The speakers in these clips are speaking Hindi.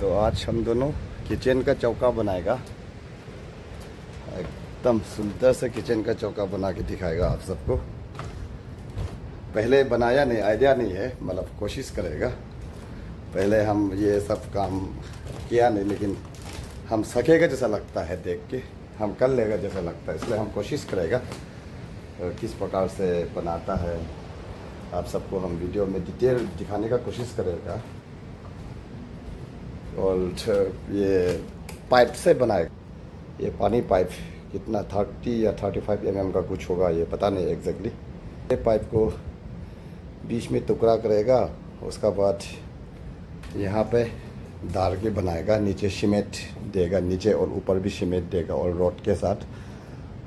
तो आज हम दोनों किचन का चौका बनाएगा। एकदम सुंदर से किचन का चौका बना के दिखाएगा आप सबको। पहले बनाया नहीं, आइडिया नहीं है मतलब कोशिश करेगा। पहले हम ये सब काम किया नहीं, लेकिन हम सकेगा जैसा लगता है देख के, हम कर लेगा जैसा लगता है, इसलिए हम कोशिश करेगा। किस प्रकार से बनाता है, आप सबको हम वीडियो में डिटेल दिखाने का कोशिश करेगा। और ये पाइप से बनाए। ये पानी पाइप कितना थर्टी या थर्टी फाइव एम का कुछ होगा, ये पता नहीं एग्जैक्टली ये पाइप को बीच में टुकड़ा करेगा, उसका बाद यहाँ पे दार के बनाएगा, नीचे सीमेंट देगा, नीचे और ऊपर भी सीमेंट देगा, और रोड के साथ।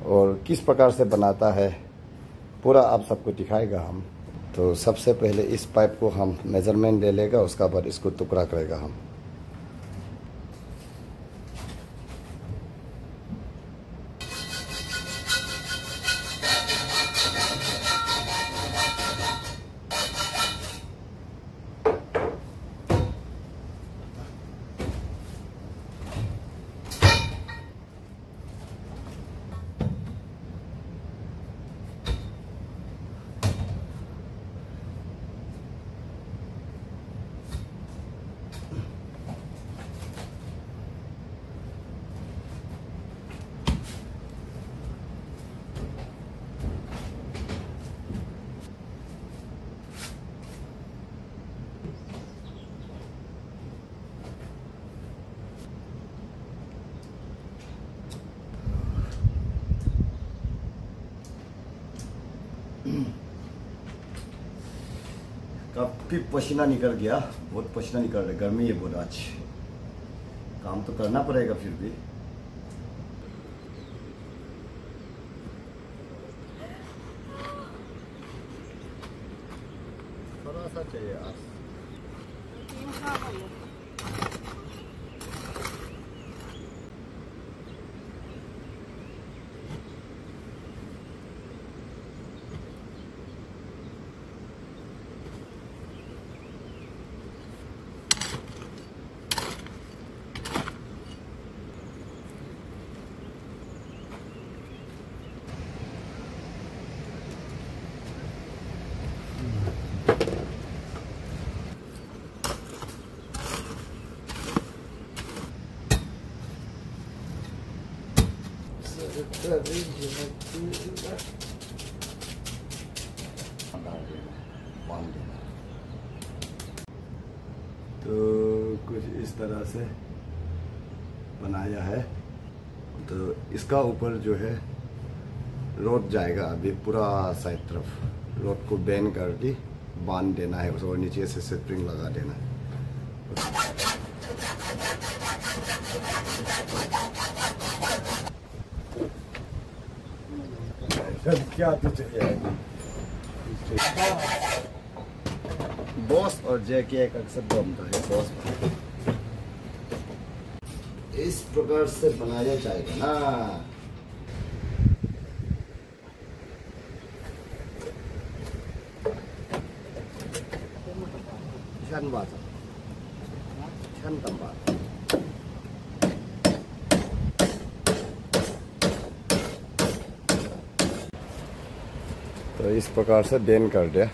और किस प्रकार से बनाता है, पूरा आप सबको दिखाएगा हम। तो सबसे पहले इस पाइप को हम मेज़रमेंट ले लेगा, उसका बाद इसको टुकड़ा करेगा हम। काफ़ी पसीना निकल गया बहुत पसीना निकल रहा है गर्मी है बहुत आज। काम तो करना पड़ेगा फिर भी। थोड़ा सा चाहिए आज। तो कुछ इस तरह से बनाया है। तो इसका ऊपर जो है, रोड जाएगा अभी पूरा साइड तरफ़। रोड को बैन कर करके बाँध देना है, और नीचे से स्प्रिंग लगा देना है। क्या तो बॉस और जे के एक अक्सर बनता है बॉस इस प्रकार से बनाया जाएगा ना। छन तो इस प्रकार से बेन कर दिया।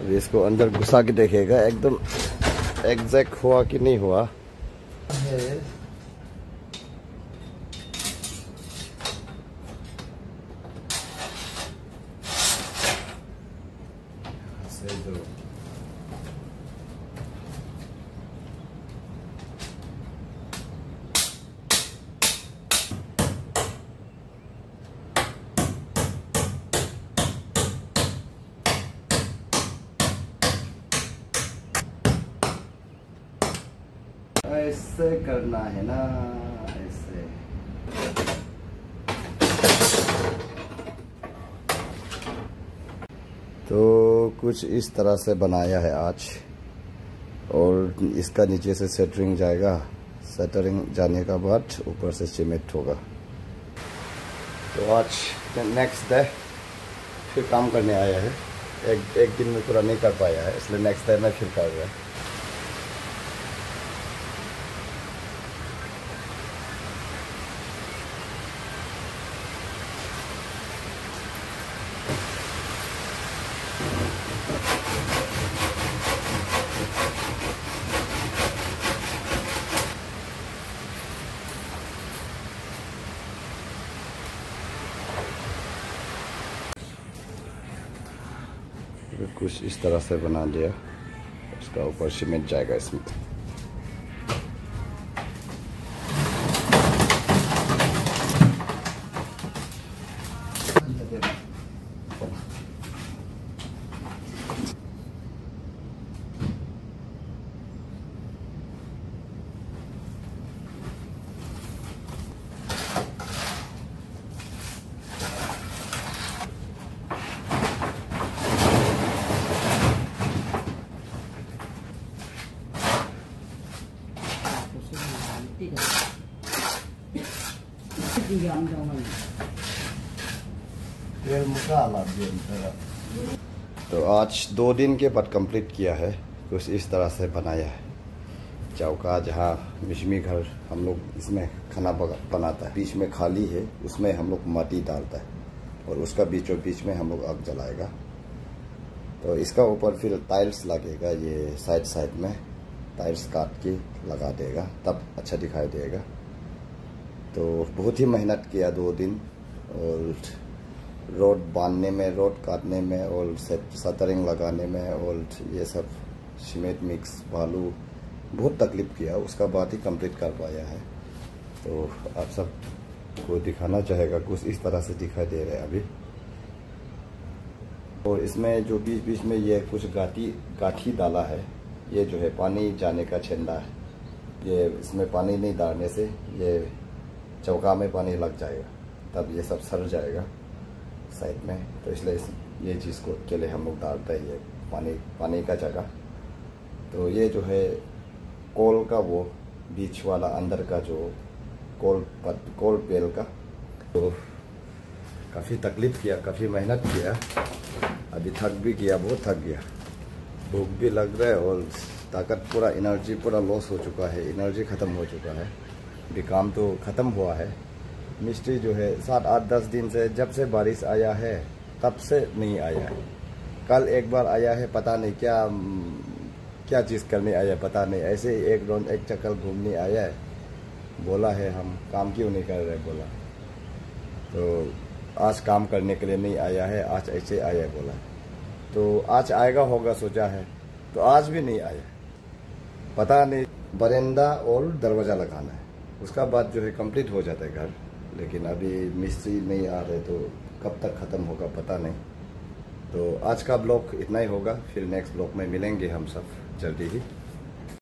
अभी इसको अंदर घुसा के देखेगा एकदम एग्जैक्ट हुआ कि नहीं हुआ। ऐसे करना है ना, ऐसे। तो कुछ इस तरह से बनाया है आज, और इसका नीचे से सेटरिंग जाएगा। सेटरिंग जाने का बाद ऊपर से सीमेंट होगा। तो आज नेक्स्ट डे फिर काम करने आया है। एक एक दिन में पूरा नहीं कर पाया है, इसलिए नेक्स्ट डे मैं फिर कर रहा कुछ इस तरह से बना लिया। उसका ऊपर सीमेंट जाएगा इसमें। तो आज दो दिन के बाद कंप्लीट किया है, कुछ इस तरह से बनाया है। चौका जहाँ मिशमी घर हम लोग इसमें खाना बनाता है। बीच में खाली है, उसमें हम लोग माटी डालता है और उसका बीचों बीच में हम लोग आग जलाएगा। तो इसका ऊपर फिर टाइल्स लगेगा, ये साइड साइड में टाइल्स काट के लगा देगा, तब अच्छा दिखाई देगा। तो बहुत ही मेहनत किया दो दिन और रोड बांधने में, रोड काटने में और सतरिंग लगाने में और ये सब सीमेंट मिक्स बालू, बहुत तकलीफ़ किया। उसका बाद ही कंप्लीट कर पाया है। तो आप सबको दिखाना चाहेगा, कुछ इस तरह से दिखाई दे रहा है अभी। और इसमें जो बीच बीच में ये कुछ गाठी गाठी डाला है, ये जो है पानी जाने का छेंदा है। ये इसमें पानी नहीं डालने से ये चौका में पानी लग जाएगा, तब ये सब सर जाएगा साइड में। तो इसलिए इस, ये चीज़ को के लिए हम लोग डालते हैं ये पानी पानी का जगह। तो ये जो है कोल का वो बीच वाला अंदर का जो कोल पत, कोल पेल का तो काफ़ी तकलीफ़ किया, काफ़ी मेहनत किया। अभी थक भी गया, बहुत थक गया। भूख भी लग रहा है और ताकत पूरा एनर्जी पूरा लॉस हो चुका है एनर्जी ख़त्म हो चुका है। अभी काम तो ख़त्म हुआ है। मिस्त्री जो है, सात आठ दस दिन से जब से बारिश आया है, तब से नहीं आया है। कल एक बार आया है, पता नहीं क्या क्या चीज़ करने आया है, पता नहीं। ऐसे ही एक राउंड एक चक्कर घूमने आया है। बोला है हम, काम क्यों नहीं कर रहे, बोला। तो आज काम करने के लिए नहीं आया है, आज ऐसे आया है, बोला। तो आज आएगा होगा, सोचा है। तो आज भी नहीं आया। पता नहीं, बरेंदा और दरवाज़ा लगाना है। उसका बाद जो है कंप्लीट हो जाता है घर। लेकिन अभी मिस्त्री नहीं आ रहे तो कब तक ख़त्म होगा पता नहीं। तो आज का ब्लॉक इतना ही होगा, फिर नेक्स्ट ब्लॉक में मिलेंगे हम सब जल्दी ही।